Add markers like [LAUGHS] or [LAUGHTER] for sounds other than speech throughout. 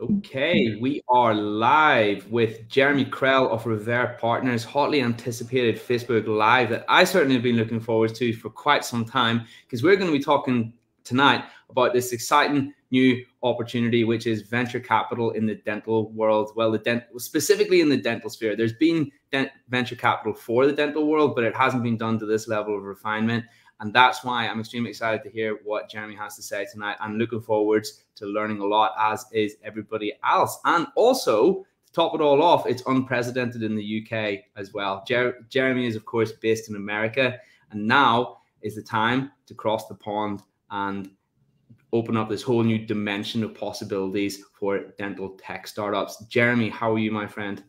Okay, we are live with Jeremy Krell of Revere Partners, hotly anticipated Facebook Live that I certainly have been looking forward to for quite some time because we're going to be talking tonight about this exciting new opportunity, which is venture capital in the dental world. Well, the dent specifically in the dental sphere. There's been venture capital for the dental world, but it hasn't been done to this level of refinement. And that's why I'm extremely excited to hear what Jeremy has to say tonight. I'm looking forward to learning a lot, as is everybody else. And also, to top it all off, it's unprecedented in the UK as well. Jer- Jeremy is, of course, based in America. And now is the time to cross the pond and open up this whole new dimension of possibilities for dental tech startups. Jeremy, how are you, my friend?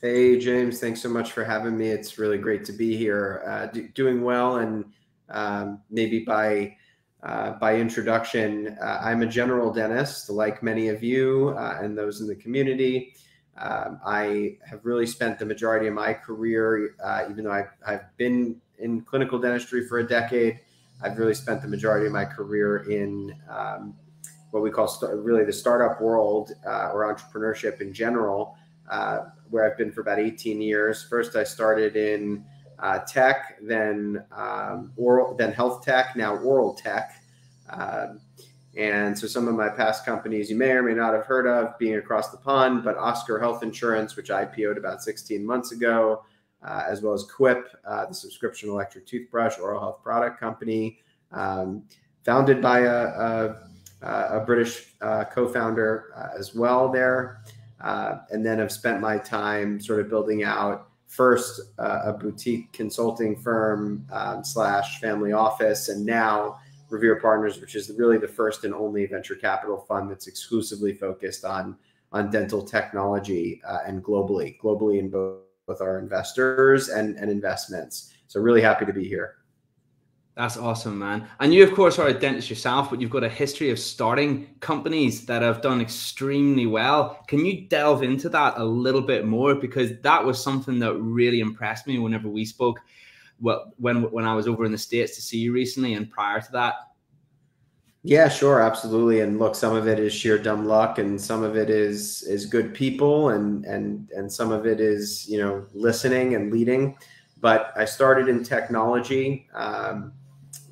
Hey, James. Thanks so much for having me. It's really great to be here. Uh, do- doing well and um, maybe by uh, by introduction, uh, I'm a general dentist, like many of you uh, and those in the community. Um, I have really spent the majority of my career, uh, even though I've, I've been in clinical dentistry for a decade, I've really spent the majority of my career in um, what we call really the startup world uh, or entrepreneurship in general, uh, where I've been for about 18 years. First, I started in uh, tech, then um, oral, then health tech, now oral tech. Um, and so some of my past companies you may or may not have heard of being across the pond, but Oscar Health Insurance, which IPO'd about 16 months ago, uh, as well as Quip, uh, the subscription electric toothbrush oral health product company, um, founded by a, a, a British uh, co-founder uh, as well there. Uh, and then I've spent my time sort of building out first uh, a boutique consulting firm um, slash family office, and now Revere Partners, which is really the first and only venture capital fund that's exclusively focused on on dental technology uh, and globally, globally in both, both our investors and, and investments. So really happy to be here. That's awesome, man. And you, of course, are a dentist yourself, but you've got a history of starting companies that have done extremely well. Can you delve into that a little bit more? Because that was something that really impressed me whenever we spoke. Well, when when I was over in the states to see you recently, and prior to that. Yeah, sure, absolutely. And look, some of it is sheer dumb luck, and some of it is is good people, and and and some of it is you know listening and leading. But I started in technology. Um,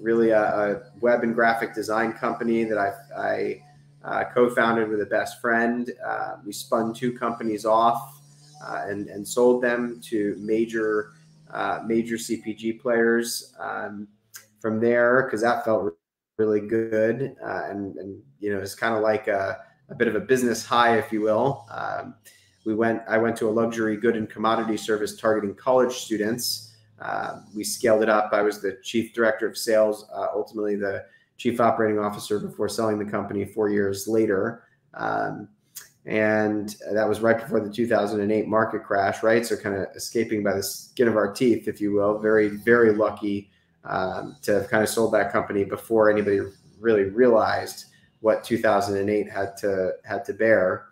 really a, a, web and graphic design company that I, I uh, co-founded with a best friend. Uh, we spun two companies off uh, and, and sold them to major uh, major CPG players. Um, from there, because that felt really good, uh, and and you know it's kind of like a, a, bit of a business high, if you will. Um, we went. I went to a luxury good and commodity service targeting college students. Uh, we scaled it up. I was the chief director of sales, uh, ultimately the chief operating officer before selling the company four years later. Um, and that was right before the 2008 market crash, right? So kind of escaping by the skin of our teeth, if you will. Very, very lucky um, to have kind of sold that company before anybody really realized what 2008 had to had to bear.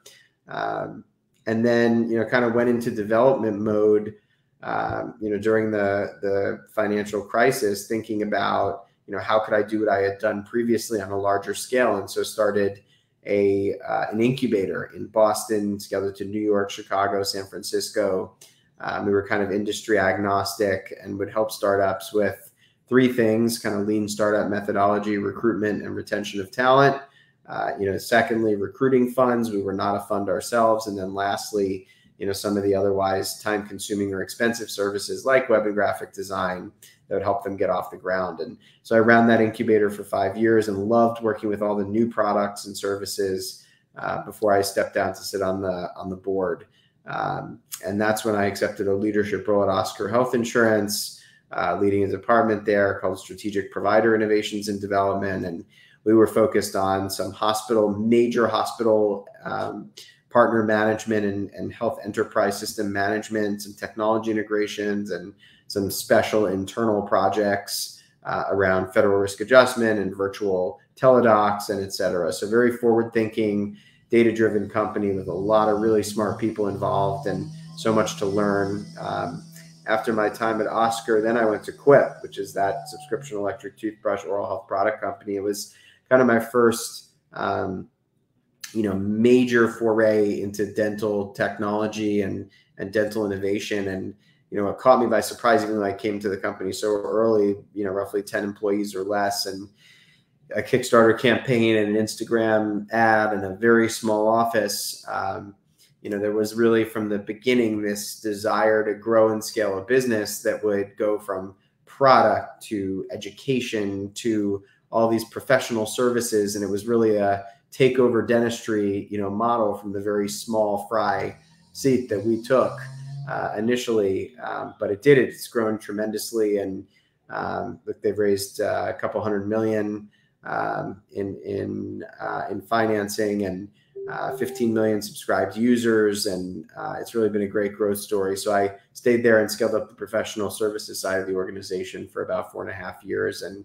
Um, and then you know kind of went into development mode um, you know, during the the financial crisis, thinking about you know how could I do what I had done previously on a larger scale, and so started a uh, an incubator in Boston, together to New York, Chicago, San Francisco. Um, we were kind of industry agnostic and would help startups with three things: kind of lean startup methodology, recruitment, and retention of talent. Uh, you know, secondly, recruiting funds. We were not a fund ourselves, and then lastly you know some of the otherwise time consuming or expensive services like web and graphic design that would help them get off the ground. And so i ran that incubator for five years and loved working with all the new products and services uh, before i stepped down to sit on the on the board. Um, and that's when i accepted a leadership role at oscar health insurance uh, leading a department there called strategic provider innovations and development. And we were focused on some hospital major hospital um, partner management and, and health enterprise system management, some technology integrations, and some special internal projects uh, around federal risk adjustment and virtual teledocs and et cetera. So very forward thinking, data driven company with a lot of really smart people involved and so much to learn. Um, after my time at Oscar, then I went to Quip, which is that subscription electric toothbrush oral health product company. It was kind of my first um, you know, major foray into dental technology and and dental innovation. And you know, it caught me by even though I came to the company so early. You know, roughly ten employees or less, and a Kickstarter campaign and an Instagram ad and a very small office. Um, you know, there was really from the beginning this desire to grow and scale a business that would go from product to education to all these professional services, and it was really a takeover dentistry, you know, model from the very small fry seat that we took uh, initially. Um, but it did; it's grown tremendously, and um, they've raised uh, a couple hundred million um, in in uh, in financing and uh, 15 million subscribed users, and uh, it's really been a great growth story. So I stayed there and scaled up the professional services side of the organization for about four and a half years, and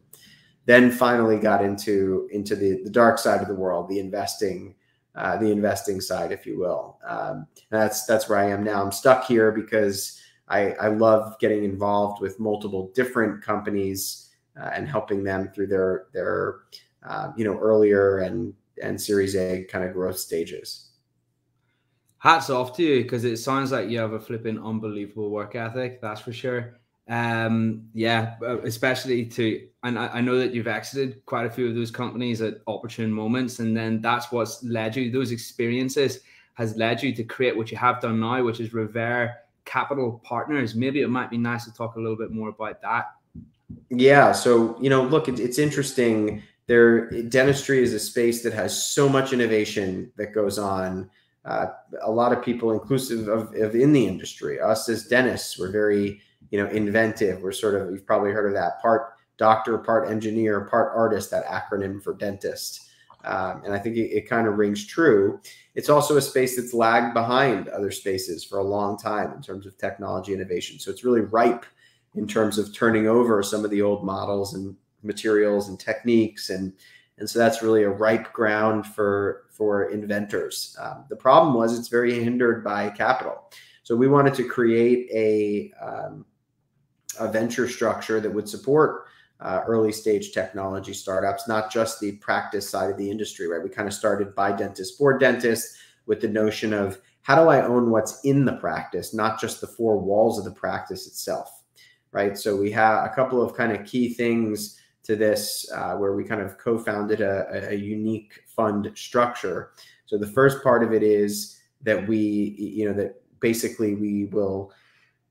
then finally got into into the, the dark side of the world, the investing. Uh, the investing side, if you will, um, that's that's where I am now. I'm stuck here because I, I love getting involved with multiple different companies uh, and helping them through their their uh, you know earlier and and Series A kind of growth stages. Hats off to you because it sounds like you have a flipping unbelievable work ethic. That's for sure. Um, yeah, uh, especially to, and I, I know that you've exited quite a few of those companies at opportune moments, and then that's what's led you. Those experiences has led you to create what you have done now, which is Revere Capital Partners. Maybe it might be nice to talk a little bit more about that. Yeah. So you know, look, it, it's interesting there dentistry is a space that has so much innovation that goes on uh, a lot of people inclusive of, of in the industry us as dentists we're very you know inventive. We're sort of you've probably heard of that part doctor part engineer part artist that acronym for dentist. Um, and i think it, it kind of rings true. It's also a space that's lagged behind other spaces for a long time in terms of technology innovation. So it's really ripe in terms of turning over some of the old models and materials and techniques. And and so that's really a ripe ground for for inventors. Um, the problem was it's very hindered by capital. So we wanted to create a um, a venture structure that would support uh, early stage technology startups not just the practice side of the industry right we kind of started by dentists for dentists with the notion of how do i own what's in the practice not just the four walls of the practice itself right so we have a couple of kind of key things to this, uh, where we kind of co-founded a, a, unique fund structure. So the first part of it is that we, you know, that basically we will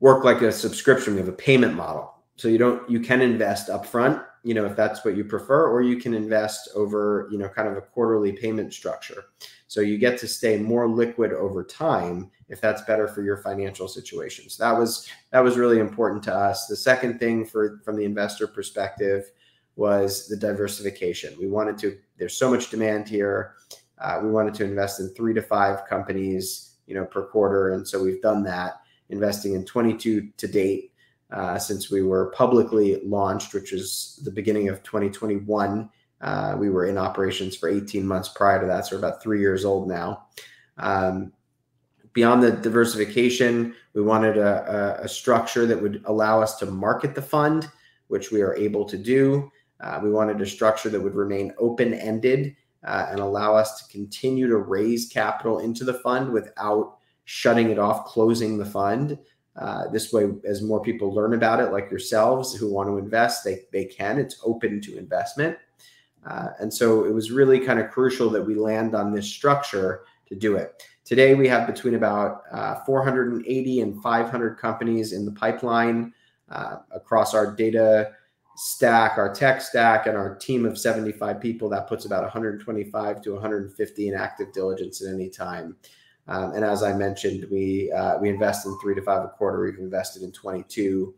work like a subscription. We have a payment model. So you don't, you can invest upfront, you know, if that's what you prefer, or you can invest over, you know, kind of a quarterly payment structure. So you get to stay more liquid over time if that's better for your financial situation. So that was that was really important to us. The second thing for from the investor perspective was the diversification. We wanted to, there's so much demand here. Uh, we wanted to invest in three to five companies, you know, per quarter. And so we've done that, investing in 22 to date uh, since we were publicly launched, which was the beginning of 2021. Uh, we were in operations for 18 months prior to that. So we're about three years old now. Um, beyond the diversification, we wanted a, a, a structure that would allow us to market the fund, which we are able to do. Uh, we wanted a structure that would remain open ended uh, and allow us to continue to raise capital into the fund without shutting it off, closing the fund. Uh, this way, as more people learn about it, like yourselves who want to invest, they, they can. It's open to investment. Uh, and so it was really kind of crucial that we land on this structure to do it. Today, we have between about uh, 480 and 500 companies in the pipeline uh, across our data stack, our tech stack, and our team of 75 people, that puts about 125 to 150 in active diligence at any time. Um, and as I mentioned, we uh, we invest in three to five a quarter. We've invested in 22,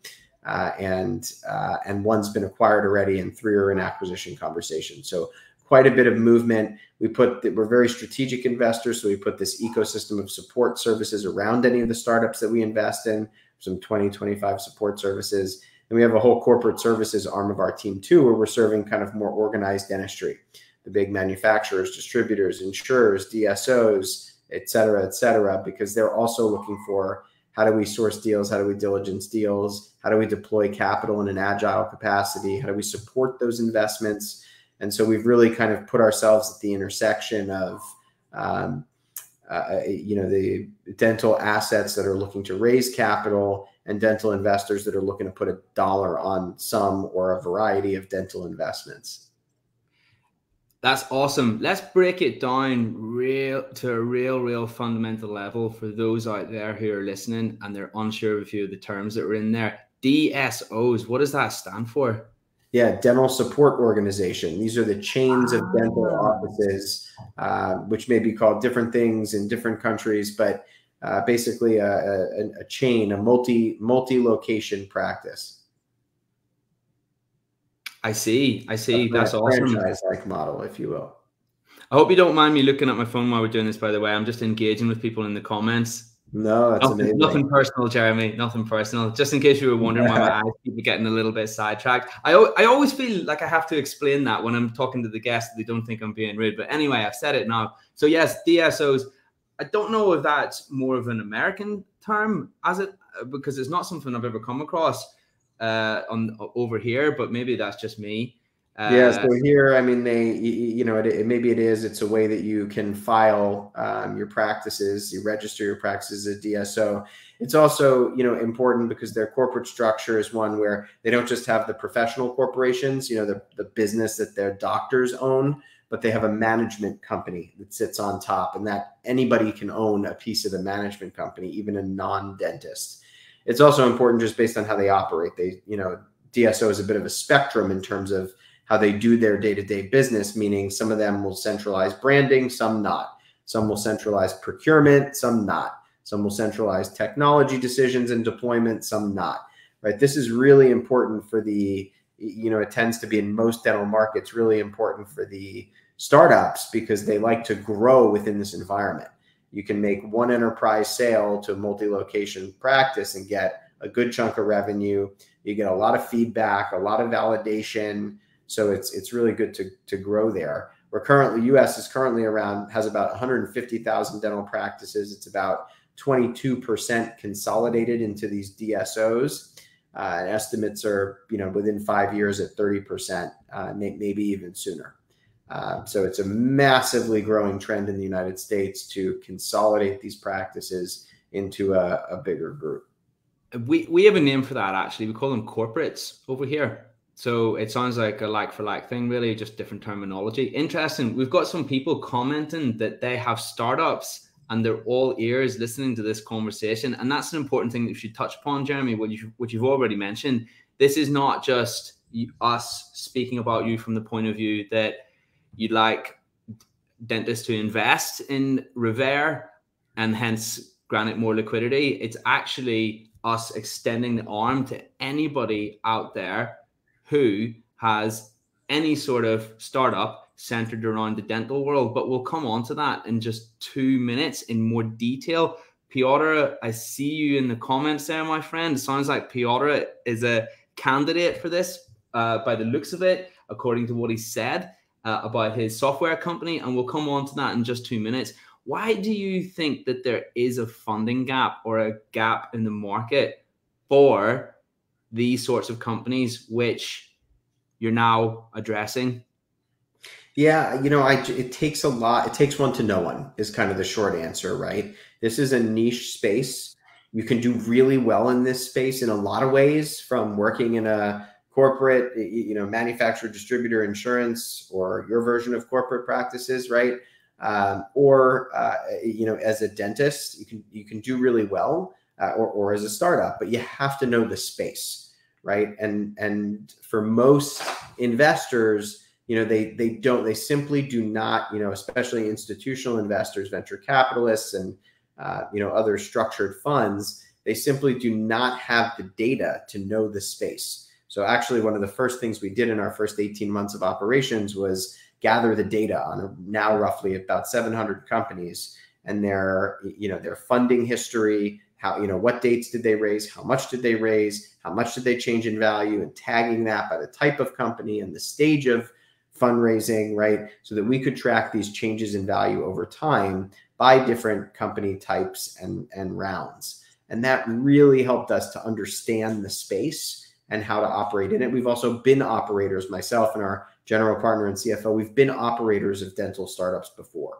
uh, and uh, and one's been acquired already, and three are in acquisition conversation. So quite a bit of movement. We put that we're very strategic investors, so we put this ecosystem of support services around any of the startups that we invest in. Some 20, 25 support services and we have a whole corporate services arm of our team too, where we're serving kind of more organized dentistry, the big manufacturers, distributors, insurers, DSOs, et cetera, et cetera, because they're also looking for how do we source deals? How do we diligence deals? How do we deploy capital in an agile capacity? How do we support those investments? And so we've really kind of put ourselves at the intersection of um, uh, you know the dental assets that are looking to raise capital and dental investors that are looking to put a dollar on some or a variety of dental investments. That's awesome. Let's break it down real to a real, real fundamental level for those out there who are listening and they're unsure of a few of the terms that are in there. DSOs, what does that stand for? Yeah, dental support organization. These are the chains of dental offices, uh, which may be called different things in different countries, but uh, basically a, a, a, chain, a multi multi location practice. I see. I see. That's, awesome. Franchise like model, if you will. I hope you don't mind me looking at my phone while we're doing this. By the way, I'm just engaging with people in the comments. No, that's nothing, amazing. Nothing personal, Jeremy. Nothing personal. Just in case you were wondering why my [LAUGHS] eyes keep getting a little bit sidetracked. I, I always feel like I have to explain that when I'm talking to the guests. They don't think I'm being rude. But anyway, I've said it now. So yes, DSOs. I don't know if that's more of an American term as it because it's not something I've ever come across uh, on over here. But maybe that's just me. Uh, yeah, so here, I mean, they, you know, it, it, maybe it is. It's a way that you can file um, your practices, you register your practices as DSO. It's also, you know, important because their corporate structure is one where they don't just have the professional corporations, you know, the, the business that their doctors own, but they have a management company that sits on top, and that anybody can own a piece of the management company, even a non-dentist. It's also important just based on how they operate. They, you know, DSO is a bit of a spectrum in terms of how they do their day-to-day business meaning some of them will centralize branding some not. Some will centralize procurement some not. Some will centralize technology decisions and deployment some not right? This is really important for the you know it tends to be in most dental markets really important for the startups because they like to grow within this environment you can make one enterprise sale to a multi-location practice and get a good chunk of revenue you get a lot of feedback a lot of validation so it's it's really good to to grow there. We're currently U.S. is currently around has about 150,000 dental practices. It's about 22% consolidated into these DSOs. Uh, estimates are you know within five years at 30%, uh, may, maybe even sooner. Uh, so it's a massively growing trend in the United States to consolidate these practices into a, a bigger group. We we have a name for that actually. We call them corporates over here. So it sounds like a like for like thing, really, just different terminology. Interesting. We've got some people commenting that they have startups and they're all ears listening to this conversation. And that's an important thing that you should touch upon, Jeremy, what, you, what you've already mentioned. This is not just us speaking about you from the point of view that you'd like dentists to invest in Revere and hence grant it more liquidity. It's actually us extending the arm to anybody out there who has any sort of startup centered around the dental world. But we'll come on to that in just two minutes in more detail. Piotr, I see you in the comments there, my friend. It sounds like Piotr is a candidate for this uh, by the looks of it, according to what he said uh, about his software company. And we'll come on to that in just two minutes. Why do you think that there is a funding gap or a gap in the market for these sorts of companies, which you're now addressing? Yeah, you know, I it takes a lot. It takes one to know one is kind of the short answer, right? This is a niche space. You can do really well in this space in a lot of ways, from working in a corporate, you know, manufacturer, distributor, insurance, or your version of corporate practices, right? Um, or uh, you know, as a dentist, you can you can do really well, uh, or or as a startup, but you have to know the space right? And and for most investors, you know, they they don't they simply do not, you know, especially institutional investors, venture capitalists, and uh, you know other structured funds, they simply do not have the data to know the space. So actually, one of the first things we did in our first 18 months of operations was gather the data on now roughly about 700 companies and their you know their funding history how you know what dates did they raise how much did they raise how much did they change in value and tagging that by the type of company and the stage of fundraising right? So that we could track these changes in value over time by different company types and and rounds. And that really helped us to understand the space and how to operate in it we've also been operators myself and our general partner and cfo we've been operators of dental startups before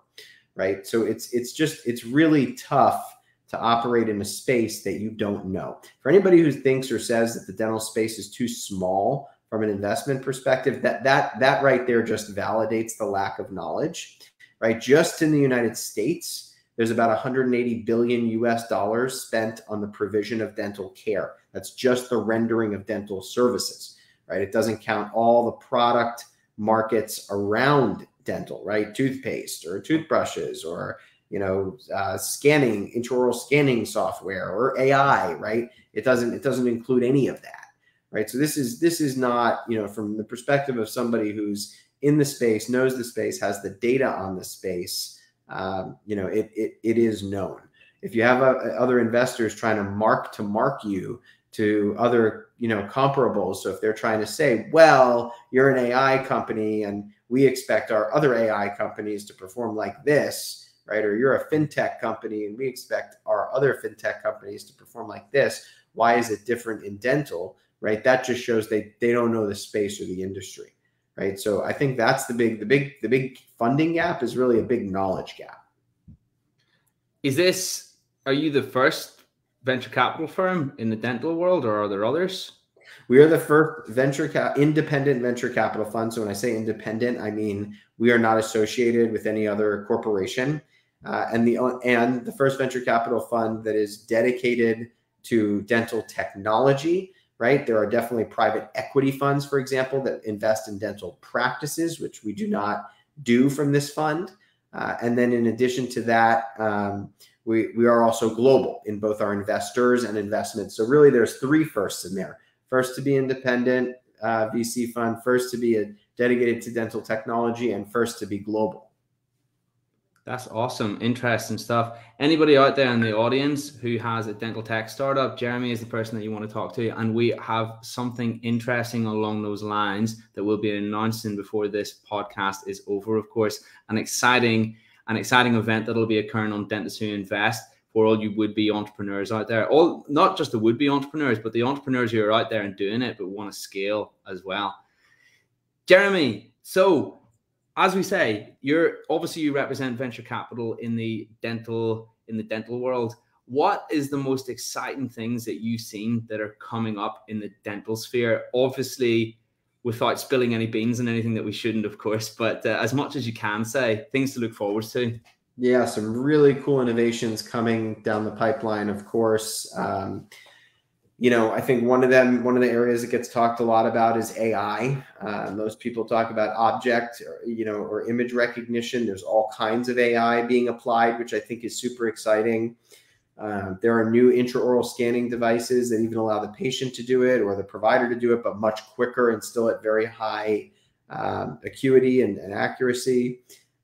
right? So it's it's just it's really tough to operate in a space that you don't know. For anybody who thinks or says that the dental space is too small from an investment perspective, that that that right there just validates the lack of knowledge, right? Just in the United States, there's about 180 billion US dollars spent on the provision of dental care. That's just the rendering of dental services, right? It doesn't count all the product markets around dental, right? Toothpaste or toothbrushes or you know uh, scanning intraoral scanning software or AI, right? It doesn't it doesn't include any of that, right? So this is this is not you know from the perspective of somebody who's in the space, knows the space, has the data on the space. Um, you know it, it it is known. If you have uh, other investors trying to mark to mark you to other you know comparables so if they're trying to say well you're an ai company and we expect our other ai companies to perform like this right or you're a fintech company and we expect our other fintech companies to perform like this why is it different in dental right that just shows they they don't know the space or the industry right so i think that's the big the big the big funding gap is really a big knowledge gap is this are you the first venture capital firm in the dental world, or are there others? We are the first venture cap independent venture capital fund. So when I say independent, I mean we are not associated with any other corporation, uh, and the and the first venture capital fund that is dedicated to dental technology. Right, there are definitely private equity funds, for example, that invest in dental practices, which we do not do from this fund. Uh, and then in addition to that, um, we, we are also global in both our investors and investments. So really there's three firsts in there. First to be independent uh, VC fund, first to be a dedicated to dental technology, and first to be global. That's awesome. Interesting stuff. Anybody out there in the audience who has a dental tech startup, Jeremy is the person that you want to talk to. And we have something interesting along those lines that we'll be announcing before this podcast is over, of course. An exciting an exciting event that'll be occurring on Dentists Who Invest for all you would be entrepreneurs out there. All not just the would be entrepreneurs, but the entrepreneurs who are out there and doing it but want to scale as well. Jeremy, so as we say, you're obviously you represent venture capital in the dental in the dental world. What is the most exciting things that you've seen that are coming up in the dental sphere? Obviously, without spilling any beans and anything that we shouldn't, of course. But uh, as much as you can say, things to look forward to. Yeah, some really cool innovations coming down the pipeline, of course. Um, you know, I think one of them, one of the areas that gets talked a lot about is AI. Uh, most people talk about object, or, you know, or image recognition. There's all kinds of AI being applied, which I think is super exciting. Uh, there are new intraoral scanning devices that even allow the patient to do it or the provider to do it, but much quicker and still at very high um, acuity and, and accuracy.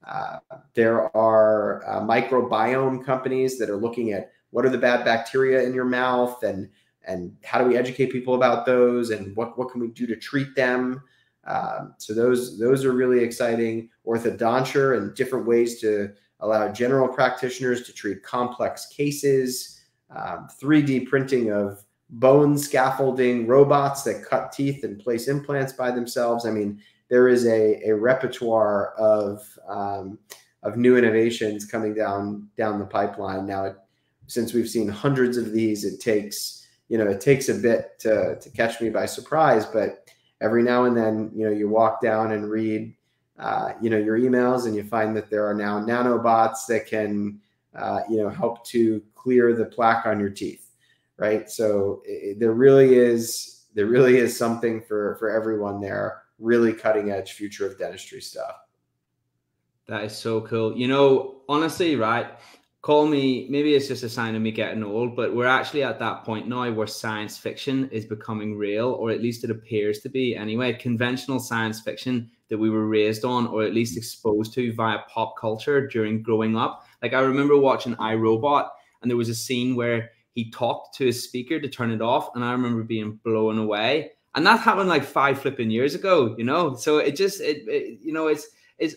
Uh, there are uh, microbiome companies that are looking at what are the bad bacteria in your mouth and and how do we educate people about those and what, what can we do to treat them. Um, so those those are really exciting. Orthodonture and different ways to allow general practitioners to treat complex cases, um, 3D printing of bone scaffolding robots that cut teeth and place implants by themselves. I mean, there is a, a repertoire of um, of new innovations coming down down the pipeline. Now, since we've seen hundreds of these, it takes you know it takes a bit to to catch me by surprise. But every now and then, you know, you walk down and read uh, you know your emails and you find that there are now nanobots that can uh, you know help to clear the plaque on your teeth right? So it, there really is there really is something for for everyone there. Really cutting edge future of dentistry stuff. That is so cool. You know honestly right call me maybe it's just a sign of me getting old but we're actually at that point now where science fiction is becoming real or at least it appears to be anyway conventional science fiction that we were raised on or at least exposed to via pop culture during growing up. Like I remember watching iRobot and there was a scene where he talked to his speaker to turn it off and I remember being blown away. And that happened like five flipping years ago, you know. So it just it, it you know it's it's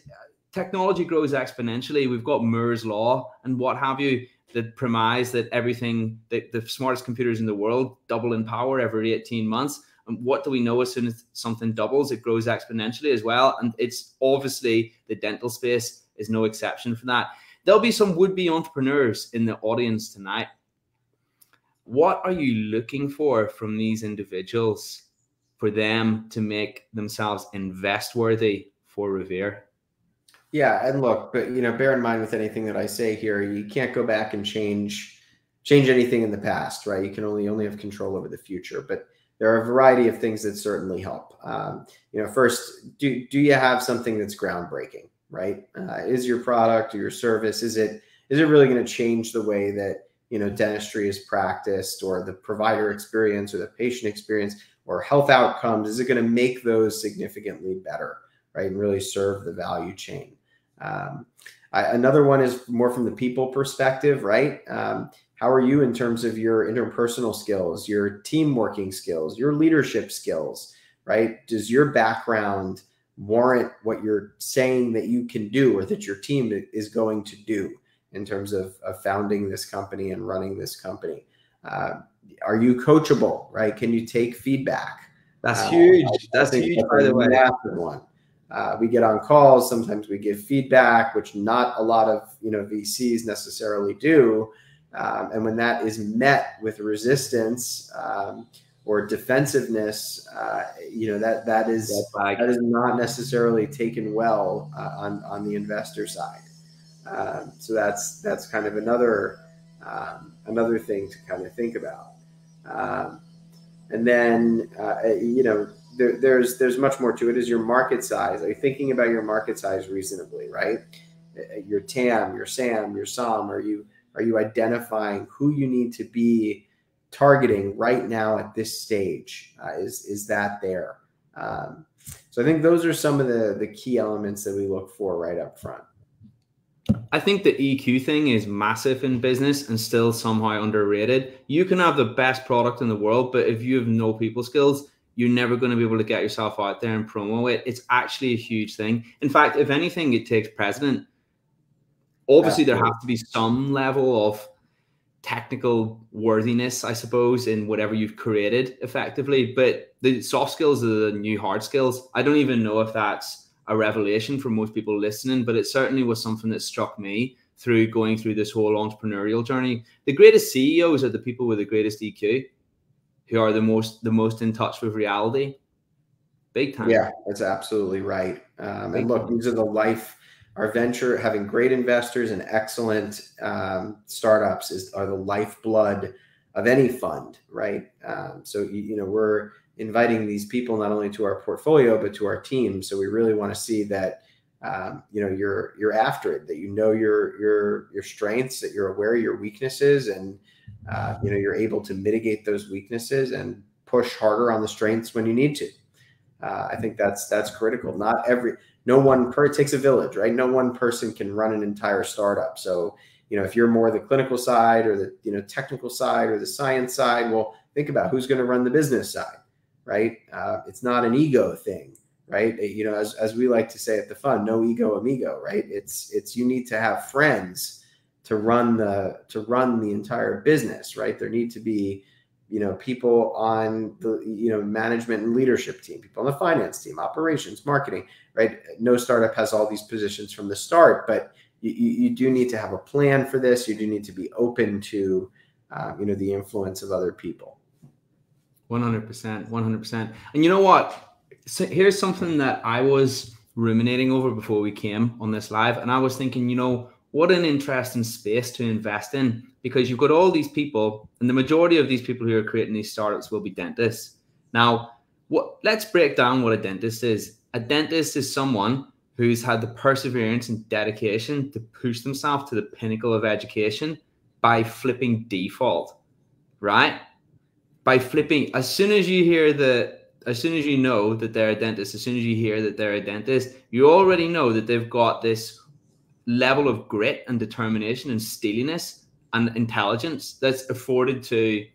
technology grows exponentially. We've got Moore's law and what have you that premise that everything that the smartest computers in the world double in power every 18 months and what do we know as soon as something doubles, it grows exponentially as well. And it's obviously the dental space is no exception for that. there'll be some would-be entrepreneurs in the audience tonight. What are you looking for from these individuals for them to make themselves invest worthy for Revere? Yeah, and look, but you know, bear in mind with anything that I say here, you can't go back and change change anything in the past, right? You can only only have control over the future. But there are a variety of things that certainly help. Um, you know, first, do do you have something that's groundbreaking, right? Uh, is your product or your service is it is it really going to change the way that you know dentistry is practiced, or the provider experience, or the patient experience, or health outcomes? Is it going to make those significantly better, right, and really serve the value chain? Um, I, another one is more from the people perspective, right? Um, how are you in terms of your interpersonal skills, your team working skills, your leadership skills, right? Does your background warrant what you're saying that you can do or that your team is going to do in terms of, of founding this company and running this company? Uh, are you coachable, right? Can you take feedback? That's uh, huge. That's huge, by the way. One. Uh, we get on calls. Sometimes we give feedback, which not a lot of you know VCs necessarily do. Um, and when that is met with resistance um, or defensiveness, uh, you know that that is that is not necessarily taken well uh, on on the investor side. Um, so that's that's kind of another um, another thing to kind of think about. Um, and then uh, you know there, there's there's much more to it. Is your market size? Are you thinking about your market size reasonably? Right, uh, your TAM, your SAM, your SOM. Are you are you identifying who you need to be targeting right now at this stage? Uh, is is that there? Um, so I think those are some of the the key elements that we look for right up front. I think the EQ thing is massive in business and still somehow underrated. You can have the best product in the world, but if you have no people skills, you're never going to be able to get yourself out there and promo it. It's actually a huge thing. In fact, if anything, it takes precedent. Obviously, there has to be some level of technical worthiness, I suppose, in whatever you've created effectively. But the soft skills are the new hard skills. I don't even know if that's a revelation for most people listening, but it certainly was something that struck me through going through this whole entrepreneurial journey. The greatest CEOs are the people with the greatest EQ who are the most the most in touch with reality. Big time. Yeah, that's absolutely right. Um, and look, these are the life. Our venture, having great investors and excellent um, startups, is are the lifeblood of any fund, right? Um, so you, you know we're inviting these people not only to our portfolio but to our team. So we really want to see that um, you know you're you're after it, that you know your your your strengths, that you're aware of your weaknesses, and uh, you know you're able to mitigate those weaknesses and push harder on the strengths when you need to. Uh, I think that's that's critical. Not every no one per it takes a village, right? No one person can run an entire startup. So you know if you're more the clinical side or the you know technical side or the science side, well, think about who's going to run the business side, right? Uh, it's not an ego thing right you know as, as we like to say at the fund no ego amigo right it's it's you need to have friends to run the to run the entire business right? There need to be you know people on the you know management and leadership team people on the finance team operations marketing right? No startup has all these positions from the start but you, you do need to have a plan for this. You do need to be open to uh, you know the influence of other people. 100% 100% and you know what? So here's something that i was ruminating over before we came on this live and i was thinking you know what an interesting space to invest in because you've got all these people, and the majority of these people who are creating these startups will be dentists. Now, what let's break down what a dentist is. A dentist is someone who's had the perseverance and dedication to push themselves to the pinnacle of education by flipping default, right? By flipping, as soon as you hear the, as soon as you know that they're a dentist, as soon as you hear that they're a dentist, you already know that they've got this level of grit and determination and steeliness and intelligence that's afforded to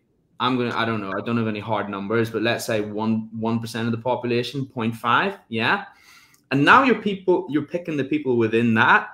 I'm gonna I don't know, I don't have any hard numbers, but let's say one one percent of the population, 0.5, yeah. And now you're people you're picking the people within that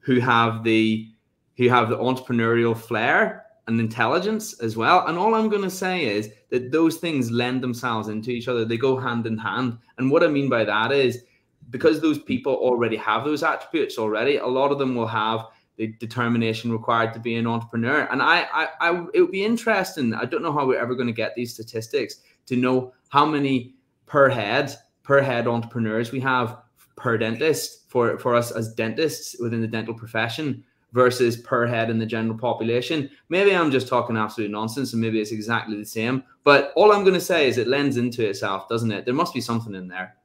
who have the who have the entrepreneurial flair and intelligence as well. And all I'm gonna say is that those things lend themselves into each other. They go hand in hand. And what I mean by that is because those people already have those attributes already, a lot of them will have the determination required to be an entrepreneur. And I, I, I it would be interesting. I don't know how we're ever going to get these statistics to know how many per head per head entrepreneurs we have per dentist for for us as dentists within the dental profession versus per head in the general population. Maybe I'm just talking absolute nonsense and maybe it's exactly the same. But all I'm going to say is it lends into itself, doesn't it? There must be something in there.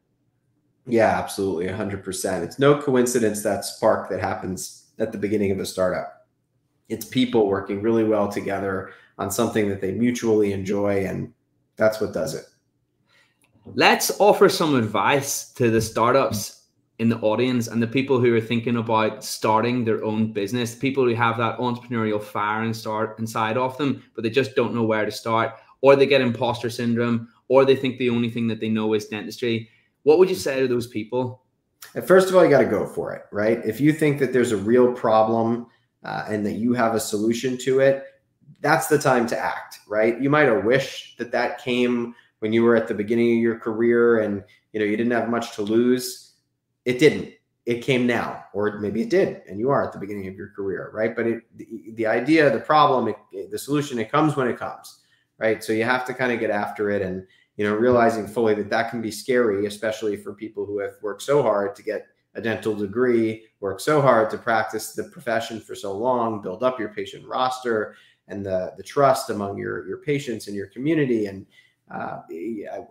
Yeah, absolutely. 100%. It's no coincidence that spark that happens at the beginning of a startup. It's people working really well together on something that they mutually enjoy, and that's what does it. Let's offer some advice to the startups in the audience and the people who are thinking about starting their own business, people who have that entrepreneurial fire and start inside of them, but they just don't know where to start, or they get imposter syndrome, or they think the only thing that they know is dentistry what would you say to those people? First of all, you got to go for it, right? If you think that there's a real problem uh, and that you have a solution to it, that's the time to act, right? You might have wished that that came when you were at the beginning of your career and you know you didn't have much to lose. It didn't. It came now, or maybe it did, and you are at the beginning of your career, right? But it, the, the idea, the problem, it, the solution, it comes when it comes, right? So you have to kind of get after it and you know, realizing fully that that can be scary, especially for people who have worked so hard to get a dental degree, worked so hard to practice the profession for so long, build up your patient roster and the the trust among your your patients and your community. And uh,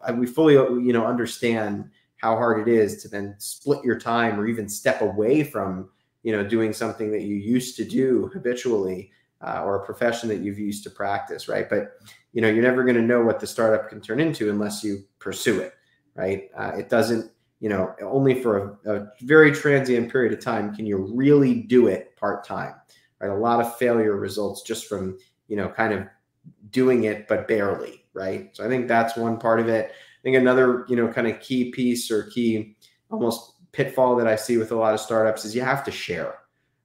I, we fully you know understand how hard it is to then split your time or even step away from you know doing something that you used to do habitually uh, or a profession that you've used to practice, right? But you know, you're never going to know what the startup can turn into unless you pursue it, right? Uh, it doesn't, you know, only for a, a, very transient period of time can you really do it part time, right? A lot of failure results just from, you know, kind of doing it, but barely, right? So I think that's one part of it. I think another, you know, kind of key piece or key almost pitfall that I see with a lot of startups is you have to share,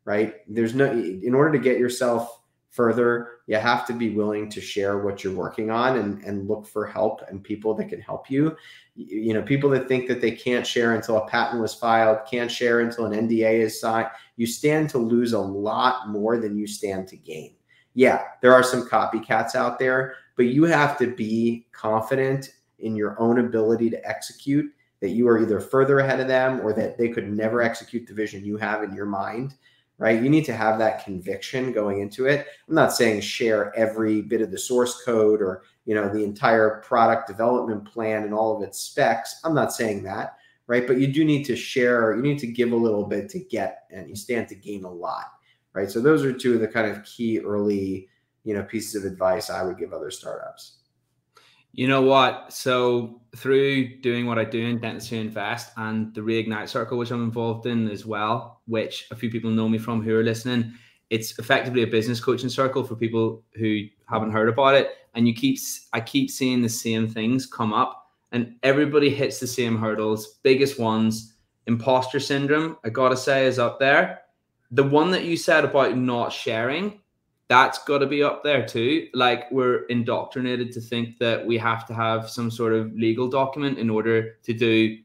right? There's no, in order to get yourself further, you have to be willing to share what you're working on and, and look for help and people that can help you. You know, people that think that they can't share until a patent was filed, can't share until an NDA is signed, you stand to lose a lot more than you stand to gain. Yeah, there are some copycats out there, but you have to be confident in your own ability to execute that you are either further ahead of them or that they could never execute the vision you have in your mind right? You need to have that conviction going into it. I'm not saying share every bit of the source code or, you know, the entire product development plan and all of its specs. I'm not saying that, right? But you do need to share, you need to give a little bit to get and you stand to gain a lot, right? So those are two of the kind of key early, you know, pieces of advice I would give other startups. You know what? So through doing what I do in Dentists Who Invest and the Reignite Circle, which I'm involved in as well, which a few people know me from who are listening, it's effectively a business coaching circle for people who haven't heard about it. And you keep, I keep seeing the same things come up, and everybody hits the same hurdles. Biggest ones, imposter syndrome. I gotta say, is up there. The one that you said about not sharing that's got to be up there too. Like we're indoctrinated to think that we have to have some sort of legal document in order to do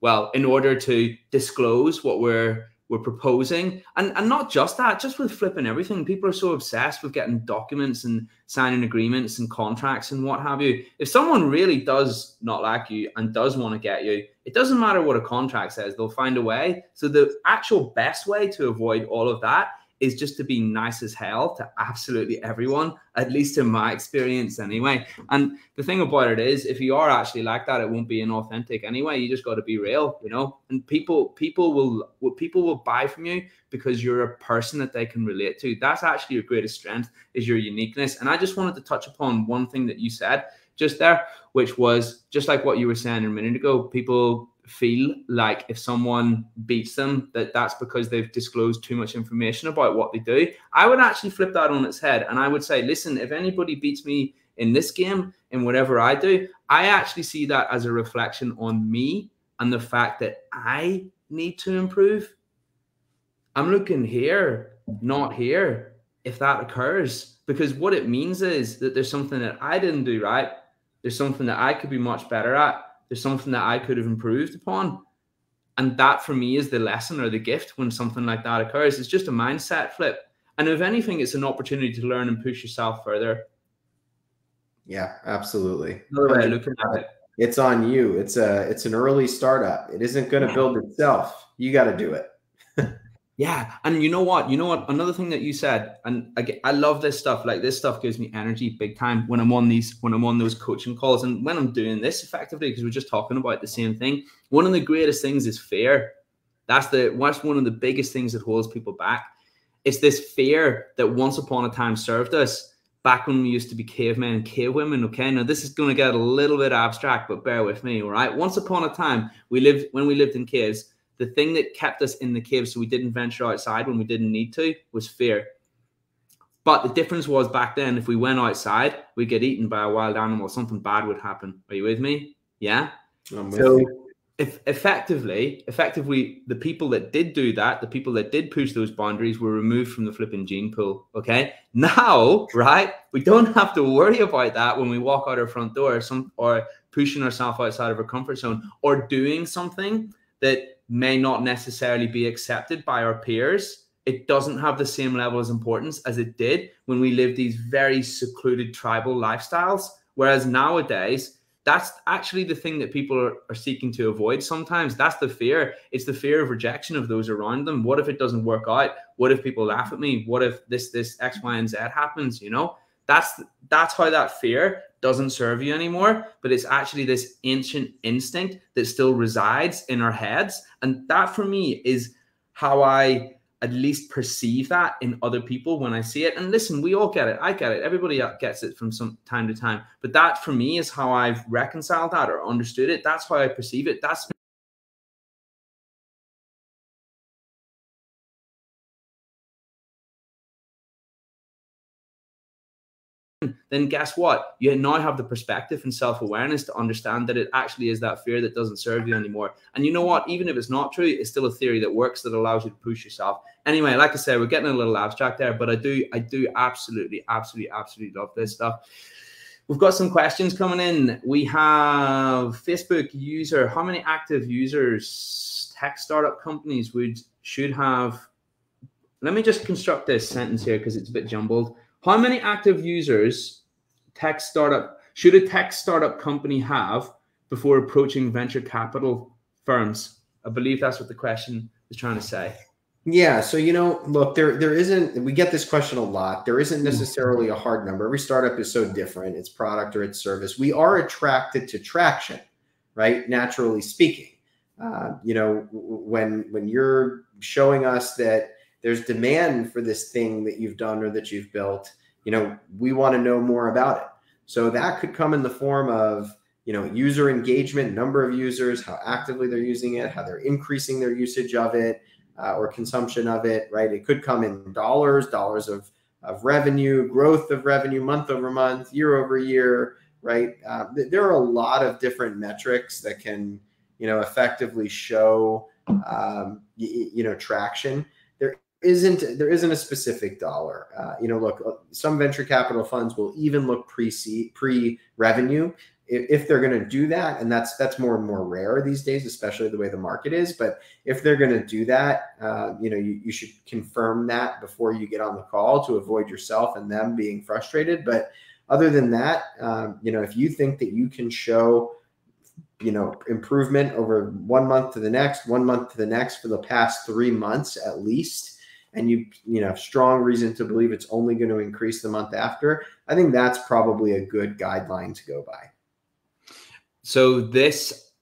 well, in order to disclose what we're we're proposing. And and not just that, just with flipping everything. People are so obsessed with getting documents and signing agreements and contracts and what have you. If someone really does not like you and does want to get you, it doesn't matter what a contract says, they'll find a way. So the actual best way to avoid all of that is just to be nice as hell to absolutely everyone, at least in my experience anyway. And the thing about it is, if you are actually like that, it won't be inauthentic anyway. You just got to be real, you know. And people, people will, people will buy from you because you're a person that they can relate to. That's actually your greatest strength is your uniqueness. And I just wanted to touch upon one thing that you said just there, which was just like what you were saying a minute ago. People feel like if someone beats them that that's because they've disclosed too much information about what they do. I would actually flip that on its head and i would say listen if anybody beats me in this game in whatever i do i actually see that as a reflection on me and the fact that i need to improve. I'm looking here not here if that occurs because what it means is that there's something that i didn't do right. There's something that i could be much better at there's something that I could have improved upon. And that for me is the lesson or the gift when something like that occurs. It's just a mindset flip. And if anything, it's an opportunity to learn and push yourself further. Yeah, absolutely. Another way of looking at it. It's on you. It's a it's an early startup. It isn't going to build itself. You got to do it. Yeah, and you know what? You know what? Another thing that you said, and again, I love this stuff. Like this stuff gives me energy big time when I'm on these, when I'm on those coaching calls, and when I'm doing this effectively, because we're just talking about the same thing. One of the greatest things is fear. That's the that's one of the biggest things that holds people back. It's this fear that once upon a time served us back when we used to be cavemen and cavewomen. Okay, now this is going to get a little bit abstract, but bear with me. All right, once upon a time, we lived when we lived in caves the thing that kept us in the cave so we didn't venture outside when we didn't need to was fear. But the difference was back then, if we went outside, we'd get eaten by a wild animal. Something bad would happen. Are you with me? Yeah. so, if effectively, effectively, the people that did do that, the people that did push those boundaries, were removed from the flipping gene pool. Okay. Now, right, we don't have to worry about that when we walk out our front door, or some or pushing ourselves outside of our comfort zone, or doing something that may not necessarily be accepted by our peers, it doesn't have the same level of importance as it did when we lived these very secluded tribal lifestyles. Whereas nowadays, that's actually the thing that people are, are seeking to avoid sometimes. That's the fear. It's the fear of rejection of those around them. What if it doesn't work out? What if people laugh at me? What if this, this, X, Y, and Z happens? You know, that's that's how that fear doesn't serve you anymore, but it's actually this ancient instinct that still resides in our heads. And that for me is how I at least perceive that in other people when I see it. And listen, we all get it. I get it. Everybody gets it from some time to time. But that for me is how I've reconciled that or understood it. That's how I perceive it. That's [LAUGHS] then guess what? You now have the perspective and self awareness to understand that it actually is that fear that doesn't serve you anymore. And you know what? Even if it's not true, it's still a theory that works that allows you to push yourself. Anyway, like I said, we're getting a little abstract there, but I do, I do absolutely, absolutely, absolutely love this stuff. We've got some questions coming in. We have Facebook user. How many active users tech startup companies would should have? Let me just construct this sentence here because it's a bit jumbled. How many active users tech startup should a tech startup company have before approaching venture capital firms? I believe that's what the question is trying to say. Yeah, so you know, look, there there isn't we get this question a lot. There isn't necessarily a hard number. Every startup is so different, its product or its service. We are attracted to traction, right? Naturally speaking. Uh, you know, when when you're showing us that there's demand for this thing that you've done or that you've built. You know we want to know more about it. So that could come in the form of you know user engagement number of users how actively they're using it how they're increasing their usage of it uh, or consumption of it right? It could come in dollars dollars of of revenue growth of revenue month over month year over year right? Uh, there are a lot of different metrics that can you know effectively show um, you, you know traction isn't there isn't a specific dollar. Uh, you know, look, uh, some venture capital funds will even look pre pre revenue if, if they're going to do that, and that's that's more and more rare these days, especially the way the market is. But if they're going to do that, uh, you know, you, you should confirm that before you get on the call to avoid yourself and them being frustrated. But other than that, um, you know, if you think that you can show you know improvement over one month to the next one month to the next for the past three months at least and you you know strong reason to believe it's only going to increase the month after i think that's probably a good guideline to go by. So this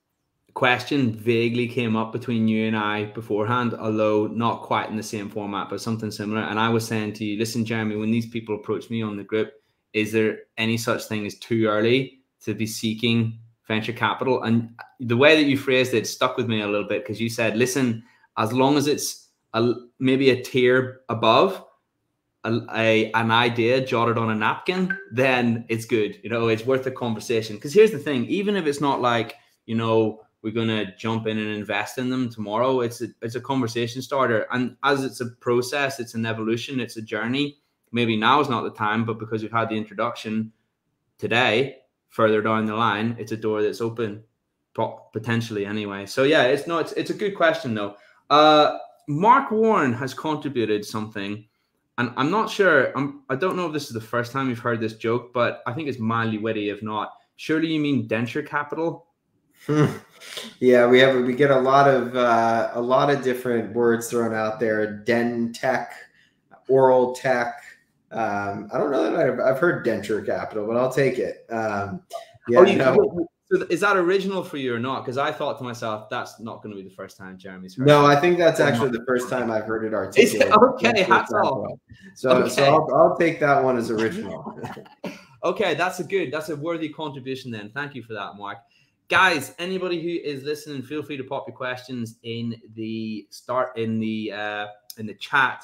question vaguely came up between you and i beforehand although not quite in the same format but something similar. And i was saying to you listen jeremy when these people approach me on the group is there any such thing as too early to be seeking venture capital? And the way that you phrased it stuck with me a little bit because you said listen as long as it's a, maybe a tier above a, a, an idea jotted on a napkin, then it's good. You know, it's worth a conversation. Because here's the thing: even if it's not like you know we're gonna jump in and invest in them tomorrow, it's a it's a conversation starter. And as it's a process, it's an evolution, it's a journey. Maybe now is not the time, but because we've had the introduction today, further down the line, it's a door that's open potentially anyway. So yeah, it's no, it's it's a good question though. Uh, Mark Warren has contributed something, and I'm not sure. I'm I don't know if this is the first time you've heard this joke, but I think it's mildly witty. If not, surely you mean denture capital. yeah, we have we get a lot of uh, a lot of different words thrown out there. Den tech, oral tech. Um, I don't know that I've, I've heard denture capital, but I'll take it. Um, yeah, oh, you, no. So is that original for you or not? Because I thought to myself, that's not going to be the first time Jeremy's heard. No, I think that's actually the first time I've heard it articulated. okay, hats off. So, okay. so I'll, I'll take that one as original. [LAUGHS] okay, that's a good, that's a worthy contribution. Then, thank you for that, Mark. Guys, anybody who is listening, feel free to pop your questions in the start in the uh, in the chat.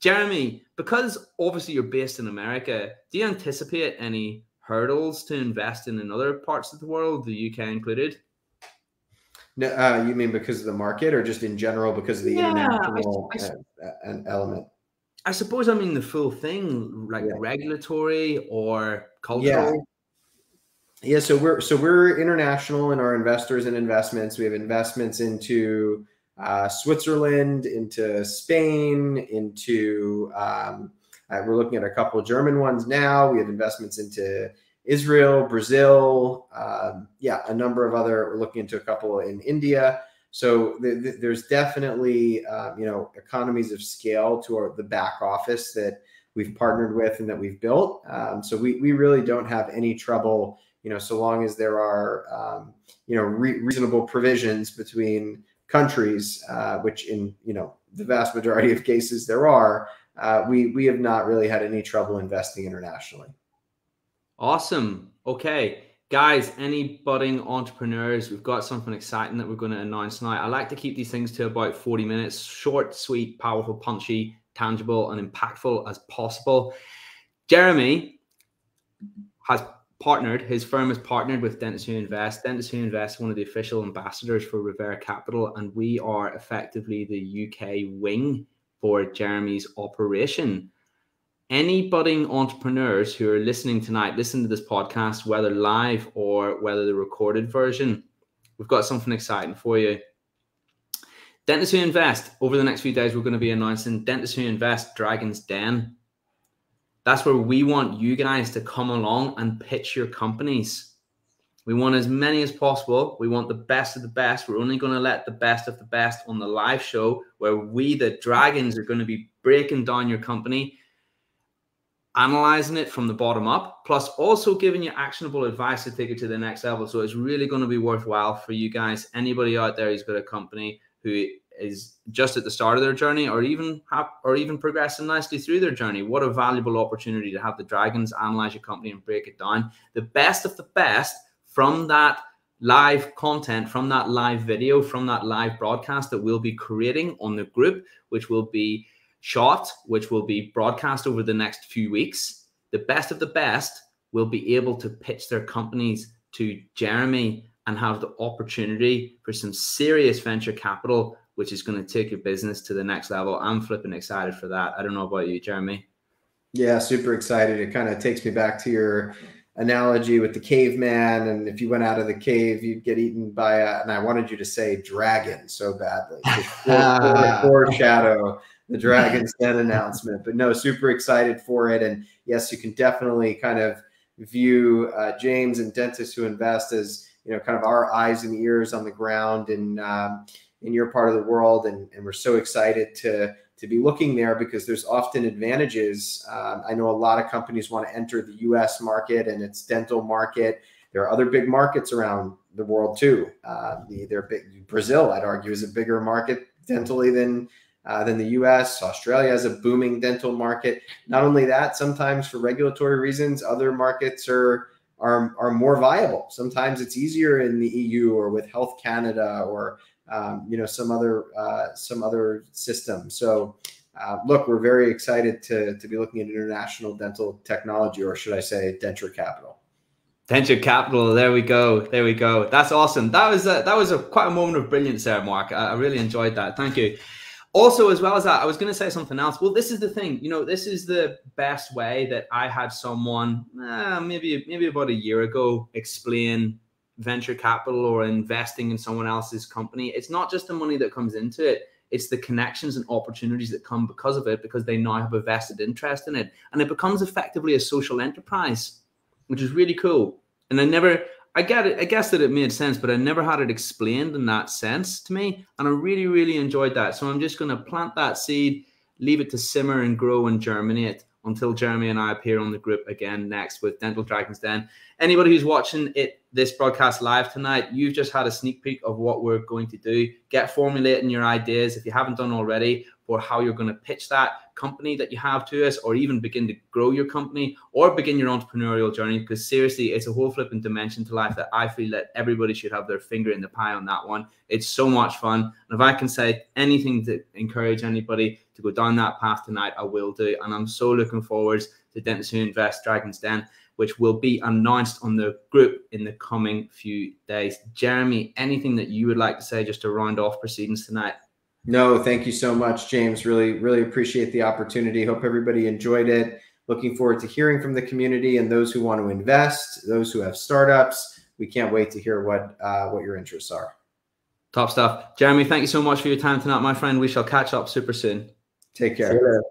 Jeremy, because obviously you're based in America, do you anticipate any hurdles to invest in in other parts of the world, the UK included? No, uh, you mean because of the market, or just in general because of the yeah, international I, I, uh, element? I suppose I mean the full thing, like yeah. regulatory or cultural. Yeah. Yeah, so we're so we're international in our investors and investments. We have investments into uh, Switzerland, into Spain, into um, uh, we're looking at a couple German ones now. We have investments into Israel, Brazil, um, yeah, a number of other. We're looking into a couple in India. So th- th- there's definitely uh, you know economies of scale to our, the back office that we've partnered with and that we've built. Um, so we we really don't have any trouble, you know, so long as there are um, you know re- reasonable provisions between countries, uh, which in you know the vast majority of cases there are uh, we we have not really had any trouble investing internationally. Awesome. Okay, guys, any budding entrepreneurs, we've got something exciting that we're going to announce tonight. I like to keep these things to about 40 minutes, short, sweet, powerful, punchy, tangible, and impactful as possible. Jeremy has partnered, his firm has partnered with Dentist Who Invest. Dentist Who Invest, one of the official ambassadors for Rivera Capital, and we are effectively the UK wing for Jeremy's operation. Any budding entrepreneurs who are listening tonight, listen to this podcast, whether live or whether the recorded version, we've got something exciting for you. Dentists Who Invest, over the next few days, we're going to be announcing Dentists Who Invest Dragon's Den. That's where we want you guys to come along and pitch your companies we want as many as possible. We want the best of the best. We're only going to let the best of the best on the live show where we, the dragons, are going to be breaking down your company, analyzing it from the bottom up, plus also giving you actionable advice to take it to the next level. So it's really going to be worthwhile for you guys. Anybody out there who's got a company who is just at the start of their journey or even have, or even progressing nicely through their journey what a valuable opportunity to have the dragons analyze your company and break it down the best of the best from that live content, from that live video, from that live broadcast that we'll be creating on the group, which will be shot, which will be broadcast over the next few weeks. The best of the best will be able to pitch their companies to Jeremy and have the opportunity for some serious venture capital, which is going to take your business to the next level. I'm flipping excited for that. I don't know about you, Jeremy. Yeah, super excited. It kind of takes me back to your analogy with the caveman and if you went out of the cave you'd get eaten by a and i wanted you to say dragon so badly. [LAUGHS] Foreshadow the dragon's [LAUGHS] den announcement but no super excited for it. And yes you can definitely kind of view uh, james and dentists who invest as you know kind of our eyes and ears on the ground in um, in your part of the world. And, and we're so excited to to be looking there because there's often advantages. Um, I know a lot of companies want to enter the US market and its dental market. There are other big markets around the world too. Uh, the, big, Brazil, I'd argue, is a bigger market dentally than uh, than the U.S. Australia has a booming dental market. Not only that, sometimes for regulatory reasons, other markets are are are more viable. Sometimes it's easier in the EU or with Health Canada or um, you know some other uh, some other system. So uh, look, we're very excited to to be looking at international dental technology, or should I say, denture capital. Denture capital. There we go. There we go. That's awesome. That was a, that was a quite a moment of brilliance there, Mark. I, I really enjoyed that. Thank you. Also, as well as that, I was going to say something else. Well, this is the thing. You know, this is the best way that I had someone, uh, maybe maybe about a year ago, explain venture capital or investing in someone else's company, it's not just the money that comes into it. It's the connections and opportunities that come because of it, because they now have a vested interest in it. And it becomes effectively a social enterprise, which is really cool. And I never, I get it, I guess that it made sense, but I never had it explained in that sense to me. And I really, really enjoyed that. So I'm just going to plant that seed, leave it to simmer and grow and germinate until Jeremy and I appear on the group again next with Dental Dragons Den. Anybody who's watching it this broadcast live tonight, you've just had a sneak peek of what we're going to do. Get formulating your ideas if you haven't done already for how you're going to pitch that company that you have to us, or even begin to grow your company or begin your entrepreneurial journey. Because seriously, it's a whole flipping dimension to life that I feel that everybody should have their finger in the pie on that one. It's so much fun. And if I can say anything to encourage anybody to go down that path tonight, I will do. And I'm so looking forward to Dentists Who Invest Dragons Den which will be announced on the group in the coming few days. Jeremy, anything that you would like to say just to round off proceedings tonight? No, thank you so much, James. Really, really appreciate the opportunity. Hope everybody enjoyed it. Looking forward to hearing from the community and those who want to invest, those who have startups. We can't wait to hear what uh, what your interests are. Top stuff. Jeremy, thank you so much for your time tonight, my friend. We shall catch up super soon. Take care.